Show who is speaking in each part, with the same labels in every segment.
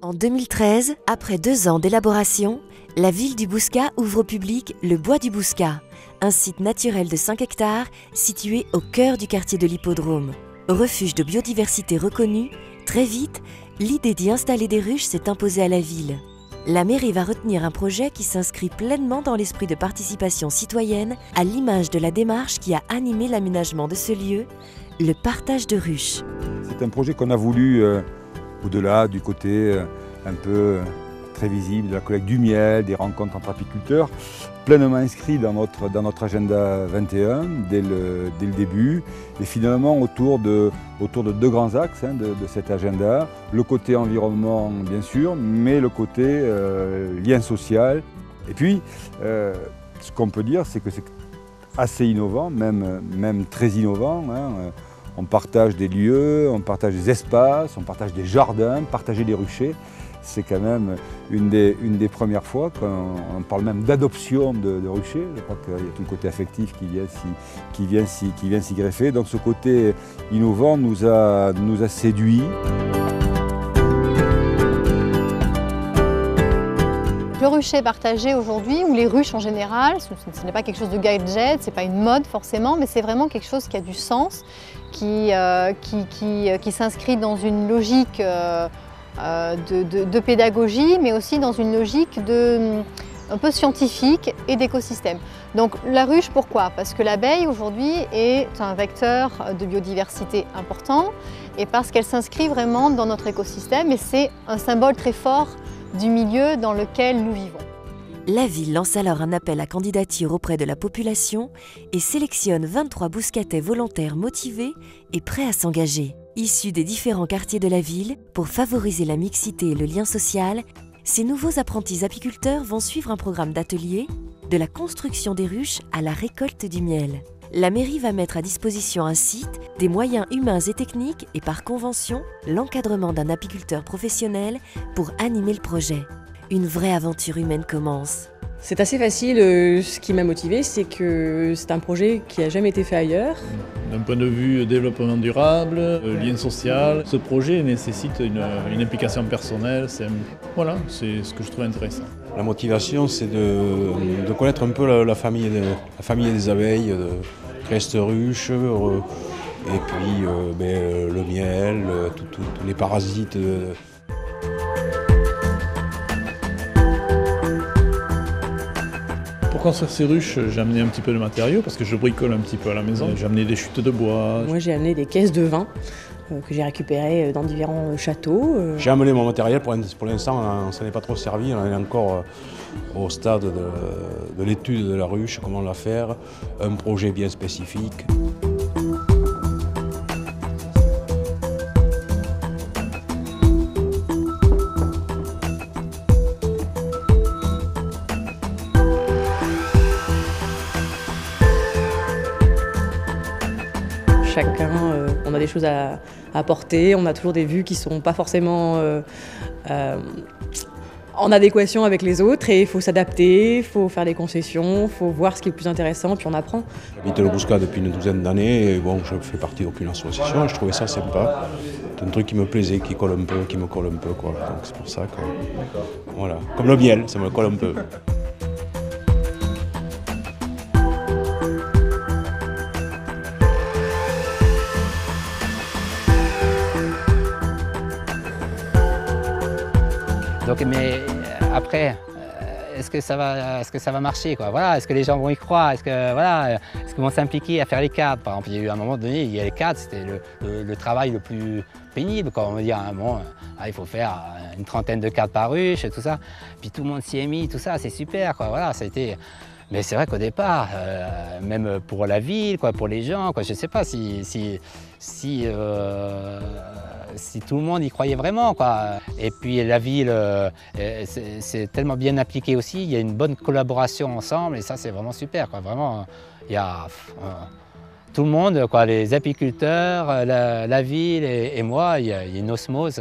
Speaker 1: En 2013, après deux ans d'élaboration, la ville du Bouscat ouvre au public le Bois du Bouscat, un site naturel de 5 hectares situé au cœur du quartier de l'Hippodrome. Refuge de biodiversité reconnu, très vite, l'idée d'y installer des ruches s'est imposée à la ville. La mairie va retenir un projet qui s'inscrit pleinement dans l'esprit de participation citoyenne, à l'image de la démarche qui a animé l'aménagement de ce lieu, le partage de ruches.
Speaker 2: C'est un projet qu'on a voulu, euh, au-delà du côté euh, un peu euh, très visible de la collecte du miel, des rencontres entre apiculteurs, pleinement inscrit dans notre, dans notre agenda 21 dès le, dès le début, et finalement autour de, autour de deux grands axes hein, de, cet agenda, le côté environnement bien sûr, mais le côté euh, lien social. Et puis, euh, ce qu'on peut dire, c'est que c'est assez innovant, même, même très innovant. Hein. On partage des lieux, on partage des espaces, on partage des jardins, partager des ruchers c'est quand même une des, une des premières fois qu'on parle même d'adoption de, de, ruchers. Je crois qu'il y a tout le côté affectif qui vient s'y, qui vient qui vient greffer. Donc ce côté innovant nous a, nous a séduits.
Speaker 3: Le rucher partagé aujourd'hui, ou les ruches en général, ce, n'est pas quelque chose de gadget, ce n'est pas une mode forcément, mais c'est vraiment quelque chose qui a du sens, qui, euh, qui, qui, qui s'inscrit dans une logique euh, euh, de, de, pédagogie, mais aussi dans une logique de, un peu scientifique et d'écosystème. Donc la ruche, pourquoi? Parce que l'abeille aujourd'hui est un vecteur de biodiversité important et parce qu'elle s'inscrit vraiment dans notre écosystème et c'est un symbole très fort du milieu dans lequel nous vivons.
Speaker 1: La ville lance alors un appel à candidature auprès de la population et sélectionne 23 bouscatais volontaires motivés et prêts à s'engager. Issus des différents quartiers de la ville, pour favoriser la mixité et le lien social, ces nouveaux apprentis apiculteurs vont suivre un programme d'ateliers, de la construction des ruches à la récolte du miel. La mairie va mettre à disposition un site, des moyens humains et techniques et par convention, l'encadrement d'un apiculteur professionnel pour animer le projet. Une vraie aventure humaine commence.
Speaker 4: C'est assez facile. Euh, ce qui m'a motivé, c'est que c'est un projet qui n'a jamais été fait ailleurs.
Speaker 5: D'un point de vue développement durable, euh, lien social, ce projet nécessite une, une implication personnelle. Voilà, c'est ce que je trouve intéressant.
Speaker 6: La motivation, c'est de, de, connaître un peu la, la, famille, de, la famille des abeilles, de Creste ruche, euh, et puis euh, ben, le miel, tous les parasites.
Speaker 5: Pour construire ces ruches, j'ai amené un petit peu de matériaux parce que je bricole un petit peu à la maison. J'ai amené des chutes de bois.
Speaker 4: Moi, j'ai amené des caisses de vin euh, que j'ai récupérées dans différents châteaux. euh.
Speaker 6: J'ai amené mon matériel, pour, l'instant on ne s'en est pas trop servi, on est encore au stade de, de l'étude de la ruche, comment la faire, un projet bien spécifique.
Speaker 4: Des choses à, à, apporter, on a toujours des vues qui ne sont pas forcément euh, euh, en adéquation avec les autres et il faut s'adapter, il faut faire des concessions, il faut voir ce qui est le plus intéressant, puis on apprend.
Speaker 6: J'habite le Bouscat depuis une douzaine d'années et bon, je fais partie d'aucune association et je trouvais ça sympa. C'est un truc qui me plaisait, qui colle un peu, qui me colle un peu. Quoi. Donc c'est pour ça que. Voilà. Comme le miel, ça me colle un peu.
Speaker 7: Donc, mais après, est-ce que ça va, est-ce que ça va marcher Voilà, est-ce que les gens vont y croire? Est-ce voilà, est-ce qu'ils vont s'impliquer à faire les cadres? Par exemple, il y a eu un moment donné, il y a les cadres, c'était le, travail le plus pénible. On va dire, bon, ah, il faut faire une trentaine de cadres par ruche tout ça. Puis tout le monde s'y est mis, tout ça, c'est super quoi. Voilà, ça a été. Mais c'est vrai qu'au départ, euh, même pour la ville, quoi, pour les gens, quoi, je ne sais pas si, euh, si, tout le monde y croyait vraiment. Quoi. Et puis la ville, euh, c'est tellement bien appliqué aussi, il y a une bonne collaboration ensemble et ça c'est vraiment super. Quoi. Vraiment, il y a tout le monde, les apiculteurs, la, ville et, moi, il y, y a une osmose.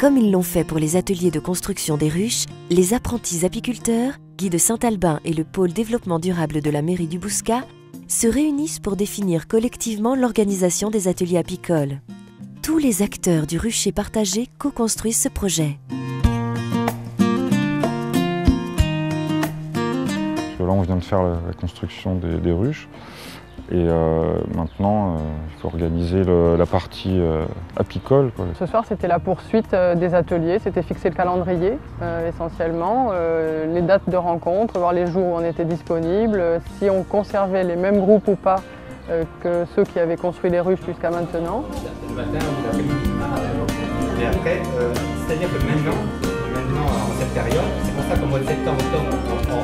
Speaker 1: Comme ils l'ont fait pour les ateliers de construction des ruches, les apprentis apiculteurs Guy de Saint-Albin et le pôle développement durable de la mairie du Bouscat se réunissent pour définir collectivement l'organisation des ateliers apicoles. Tous les acteurs du rucher partagé co-construisent ce projet.
Speaker 8: Là, on vient de faire la construction des, ruches. Et euh, maintenant, euh, il faut organiser le, la partie euh, apicole. Quoi.
Speaker 9: Ce soir, c'était la poursuite euh, des ateliers, c'était fixer le calendrier euh, essentiellement, euh, les dates de rencontre, voir les jours où on était disponible, si on conservait les mêmes groupes ou pas que ceux qui avaient construit les ruches jusqu'à maintenant.
Speaker 7: Le matin ou l'après-midi. Et après, c'est-à-dire que maintenant, maintenant, en cette période, c'est pour ça qu'au mois de septembre, octobre, on, on,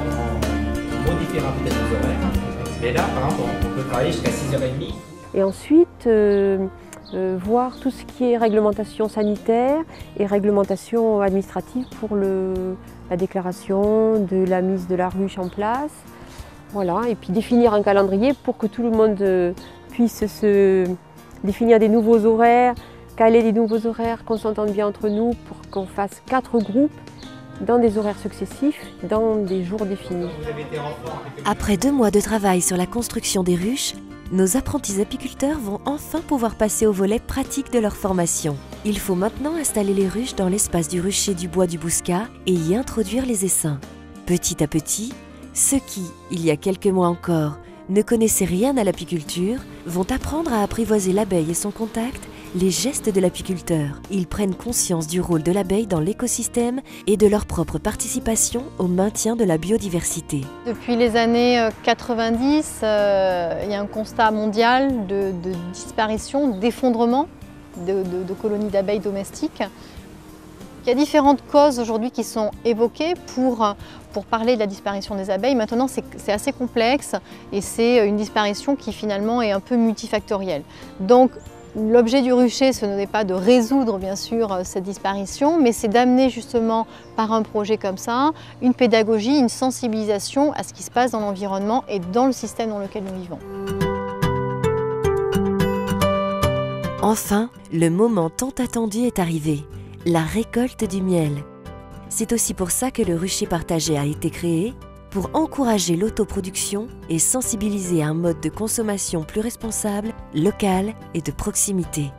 Speaker 7: on modifiera peut-être nos horaires. Mais là, par exemple, on peut travailler jusqu'à 6h30.
Speaker 10: Et ensuite, euh, euh, voir tout ce qui est réglementation sanitaire et réglementation administrative pour la déclaration de la mise de la ruche en place. Voilà, et puis définir un calendrier pour que tout le monde euh, puisse se définir des nouveaux horaires, caler des nouveaux horaires, qu'on s'entende bien entre nous pour qu'on fasse quatre groupes dans des horaires successifs, dans des jours définis.
Speaker 1: Après deux mois de travail sur la construction des ruches, nos apprentis apiculteurs vont enfin pouvoir passer au volet pratique de leur formation. Il faut maintenant installer les ruches dans l'espace du rucher du bois du Bouscat et y introduire les essaims. Petit à petit, ceux qui, il y a quelques mois encore, ne connaissaient rien à l'apiculture vont apprendre à apprivoiser l'abeille et son contact, les gestes de l'apiculteur. Ils prennent conscience du rôle de l'abeille dans l'écosystème et de leur propre participation au maintien de la biodiversité.
Speaker 3: Depuis les années 90, euh, il y a un constat mondial de, disparition, d'effondrement de, de, de colonies d'abeilles domestiques. Il y a différentes causes aujourd'hui qui sont évoquées pour, pour parler de la disparition des abeilles. Maintenant, c'est assez complexe et c'est une disparition qui finalement est un peu multifactorielle. Donc, L'objet du rucher, ce n'est pas de résoudre bien sûr cette disparition, mais c'est d'amener justement par un projet comme ça une pédagogie, une sensibilisation à ce qui se passe dans l'environnement et dans le système dans lequel nous vivons.
Speaker 1: Enfin, le moment tant attendu est arrivé, la récolte du miel. C'est aussi pour ça que le rucher partagé a été créé, pour encourager l'autoproduction et sensibiliser à un mode de consommation plus responsable, local et de proximité.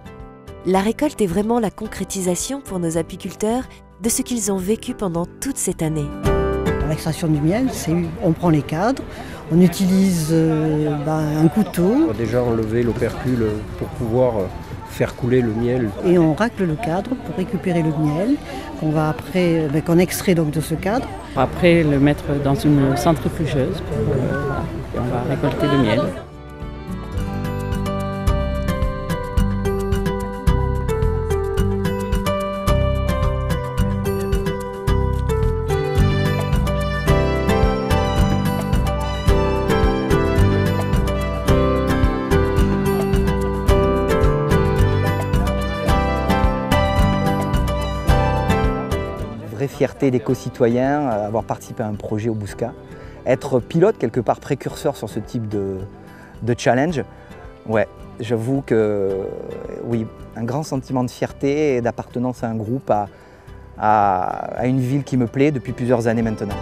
Speaker 1: La récolte est vraiment la concrétisation pour nos apiculteurs de ce qu'ils ont vécu pendant toute cette année.
Speaker 11: L'extraction du miel, c'est on prend les cadres, on utilise euh, ben, un couteau.
Speaker 12: On va déjà enlever l'opercule pour pouvoir faire couler le miel.
Speaker 11: Et on racle le cadre pour récupérer le miel qu'on va après, ben, qu'on extrait donc de ce cadre.
Speaker 13: Après le mettre dans une centrifugeuse, pour, euh, voilà, et on va récolter le miel.
Speaker 14: Fierté d'éco-citoyen, avoir participé à un projet au Bouscat, être pilote, quelque part précurseur sur ce type de, challenge. Ouais, j'avoue que oui, un grand sentiment de fierté et d'appartenance à un groupe, à une ville qui me plaît depuis plusieurs années maintenant.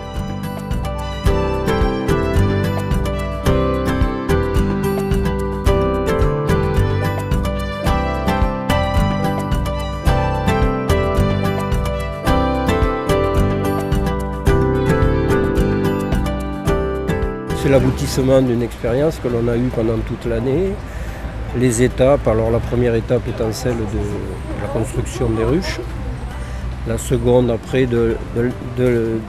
Speaker 12: C'est l'aboutissement d'une expérience que l'on a eue pendant toute l'année. Les étapes, alors la première étape étant celle de la construction des ruches, la seconde après de, de,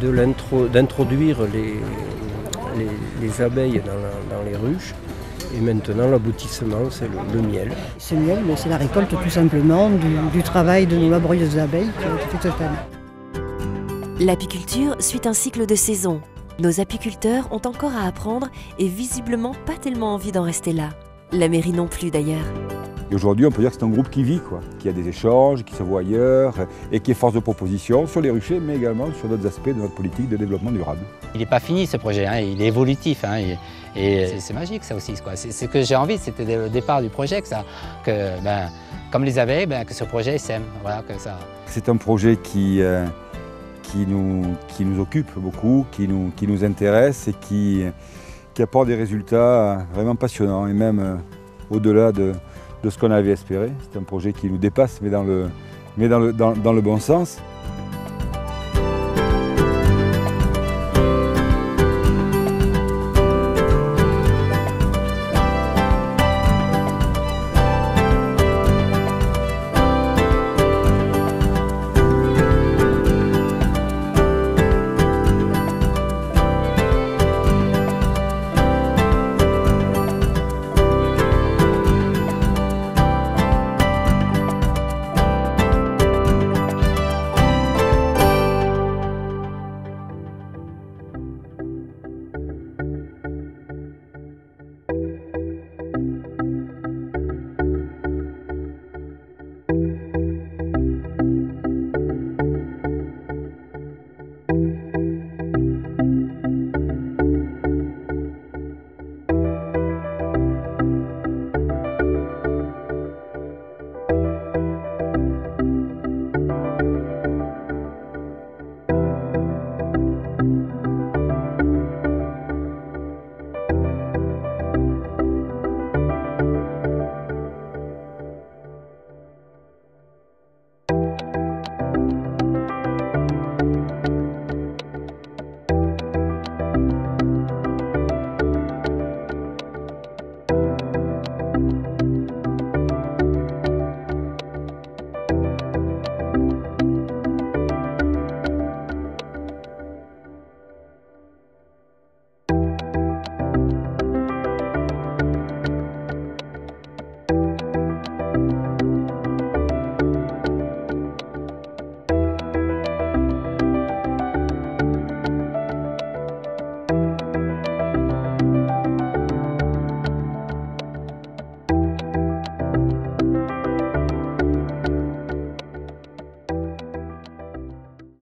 Speaker 12: de, d'introduire les, les, les, abeilles dans, la, dans, les ruches. Et maintenant, l'aboutissement, c'est le, le, miel.
Speaker 11: Ce miel, c'est la récolte tout simplement du, du, travail de nos laborieuses abeilles qui ont été faites cette année.
Speaker 1: L'apiculture suit un cycle de saison. Nos apiculteurs ont encore à apprendre et visiblement pas tellement envie d'en rester là. La mairie non plus d'ailleurs.
Speaker 2: Et aujourd'hui, on peut dire que c'est un groupe qui vit, quoi, qui a des échanges, qui se voit ailleurs et qui est force de proposition sur les ruchers, mais également sur d'autres aspects de notre politique de développement durable.
Speaker 7: Il n'est pas fini ce projet, hein, il est évolutif hein, et, et c'est magique ça aussi. C'est ce que j'ai envie, c'était le départ du projet, que, ça, que ben, comme les abeilles, ben, que ce projet sème. Voilà, que ça...
Speaker 2: C'est un projet qui, euh, qui nous, occupe beaucoup, qui nous, intéresse et qui, apporte des résultats vraiment passionnants et même euh, au-delà de, ce qu'on avait espéré. C'est un projet qui nous dépasse mais dans le bon sens.